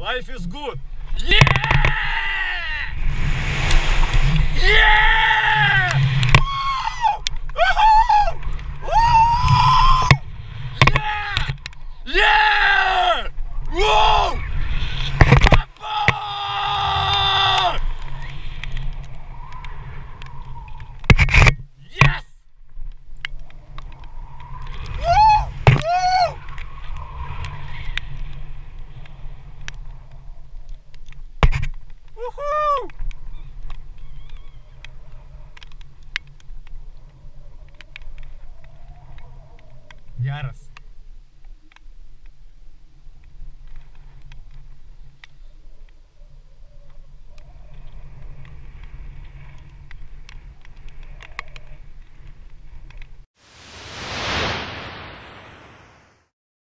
Life is good. Yeah! Yeah! Woo! Woo! Yeah! Yeah! Yaras.